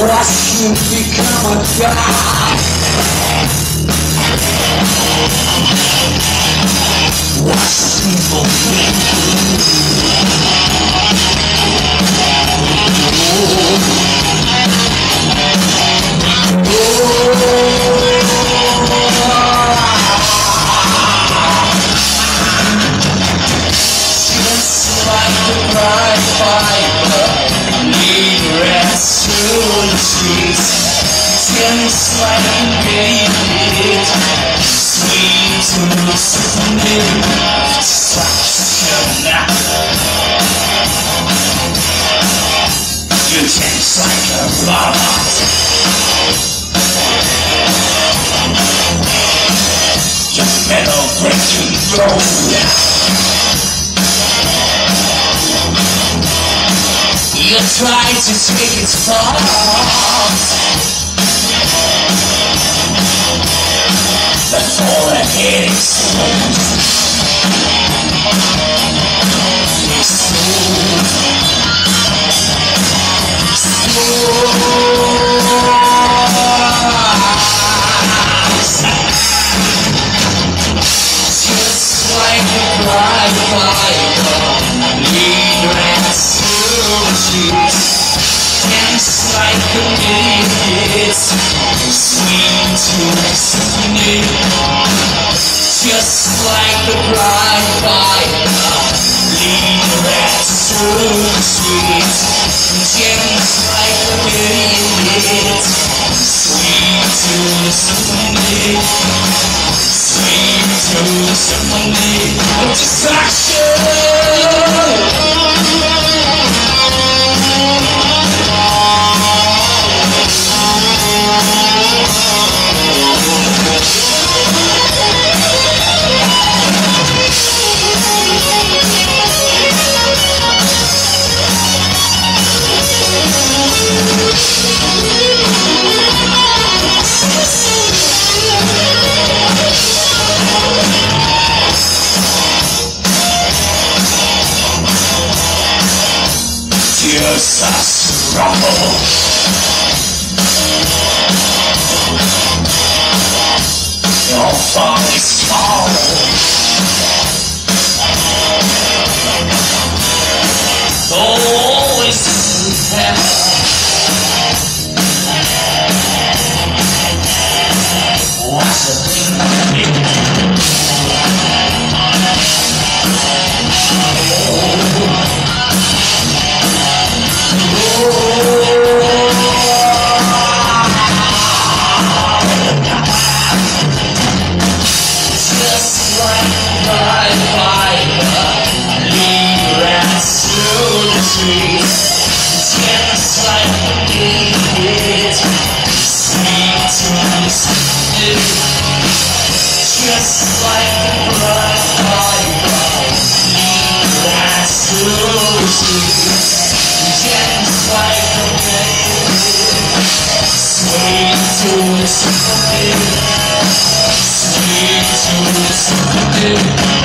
Watch you become a god Watch people bright fiber Your metal breaking through You try to take its part Before the head explodes Just like a fire Lead the streets Dance like a minute Sweet to the symphony Just like the bright fire Lead through the streets Dance like a minute Sweet to symphony Sweet to of distraction Jesus rumble Sweet to sweet Sweet to sweet. Destruction